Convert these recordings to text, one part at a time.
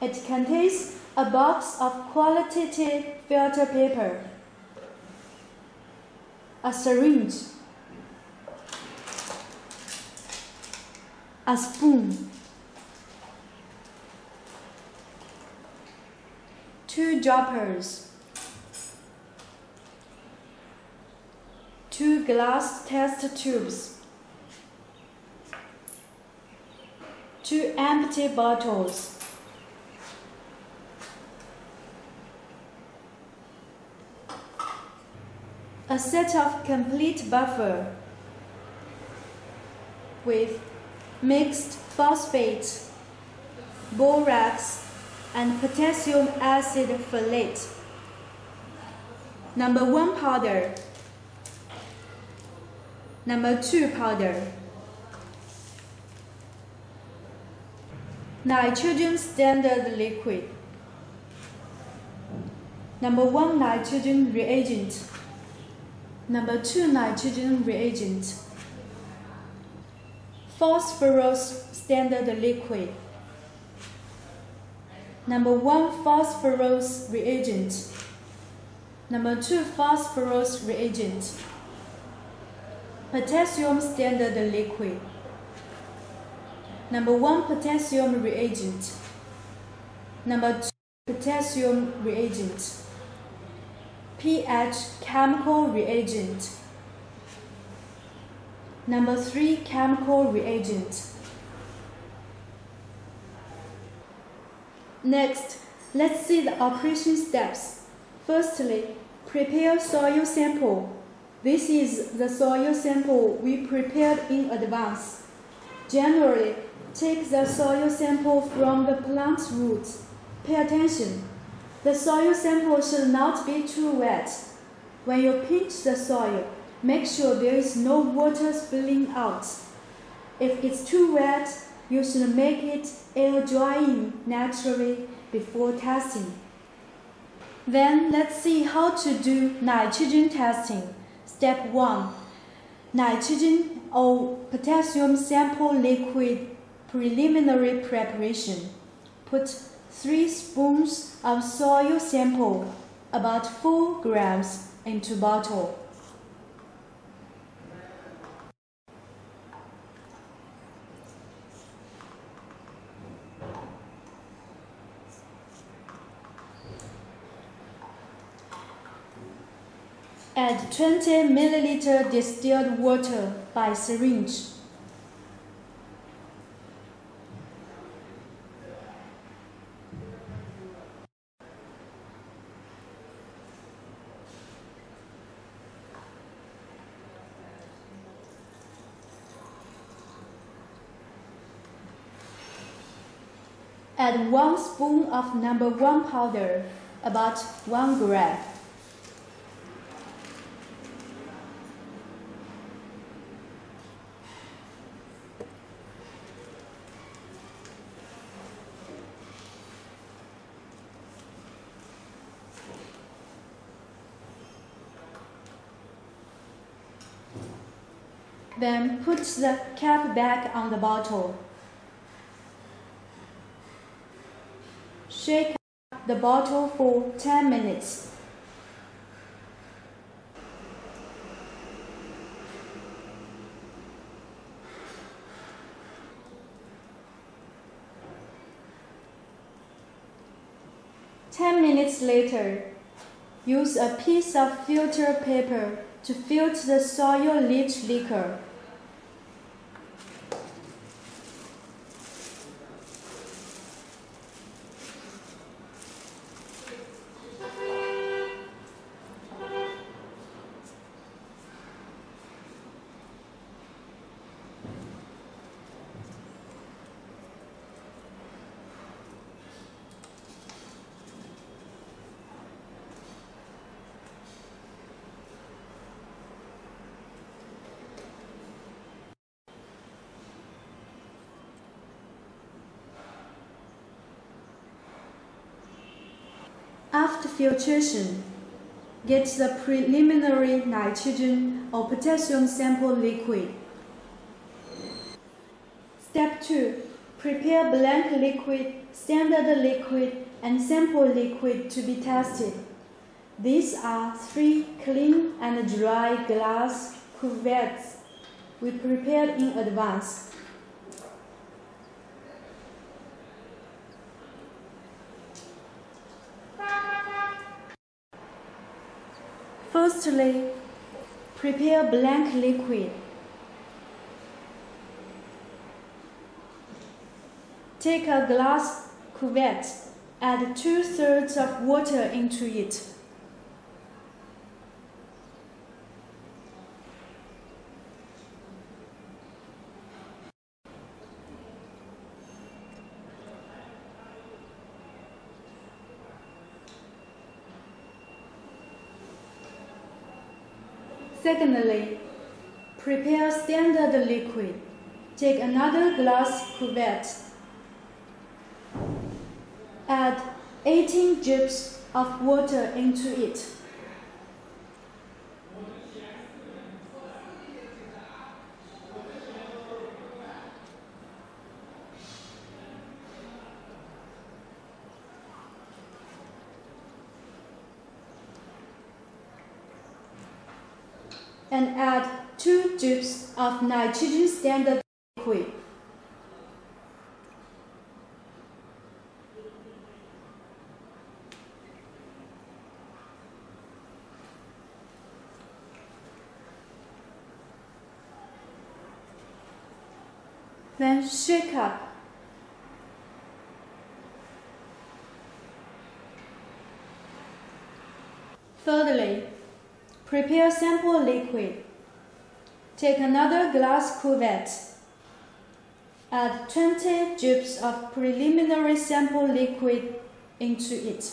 It contains a box of qualitative filter paper, a syringe, a spoon, two droppers, two glass test tubes, two empty bottles. A set of complete buffer with mixed phosphate, borax, and potassium acid phthalate. Number one powder. Number two powder. Nitrogen standard liquid. Number one nitrogen reagent. Number two nitrogen reagent. Phosphorus standard liquid. Number one phosphorus reagent. Number two phosphorus reagent. Potassium standard liquid. Number one potassium reagent. Number two potassium reagent pH chemical reagent. Number three, chemical reagent. Next, let's see the operation steps. Firstly, prepare soil sample. This is the soil sample we prepared in advance. Generally, take the soil sample from the plant roots. Pay attention. The soil sample should not be too wet. When you pinch the soil, make sure there is no water spilling out. If it's too wet, you should make it air drying naturally before testing. Then let's see how to do nitrogen testing. Step 1. Nitrogen or potassium sample liquid preliminary preparation. Put 3 spoons of soil sample, about 4 grams, into bottle. Add 20 milliliter distilled water by syringe. Add one spoon of number one powder, about one gram. Then put the cap back on the bottle. Shake the bottle for 10 minutes. Ten minutes later, use a piece of filter paper to filter the soil leach liquor. After filtration, get the preliminary nitrogen or potassium sample liquid. Step 2. prepare blank liquid, standard liquid, and sample liquid to be tested. These are three clean and dry glass cuvettes we prepared in advance. Firstly, prepare blank liquid. Take a glass cuvette, add two thirds of water into it. Secondly, prepare standard liquid. Take another glass cuvette. Add 18 drips of water into it. And add 2 drips of nitrogen standard liquid. Then shake up. Thirdly, prepare sample liquid. Take another glass cuvette. Add 20 drips of preliminary sample liquid into it.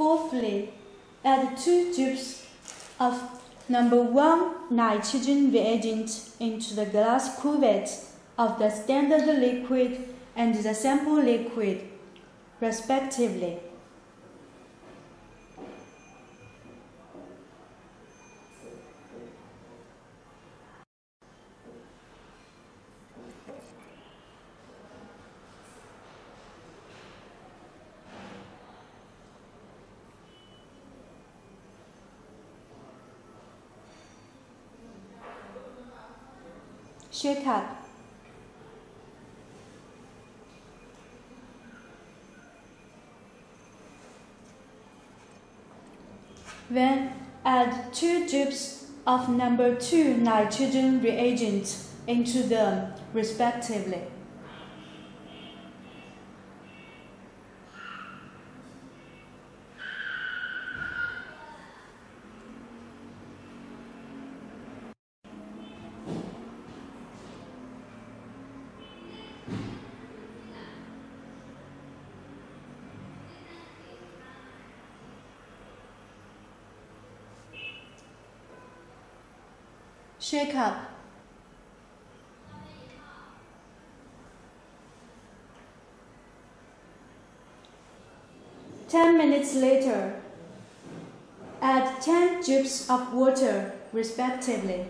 Fourthly, add 2 tubes of number 1 nitrogen reagent into the glass cuvette of the standard liquid and the sample liquid, respectively. Up. Then add 2 drips of number 2 nitrogen reagent into them respectively. Shake up. Ten minutes later, add 10 drips of water respectively.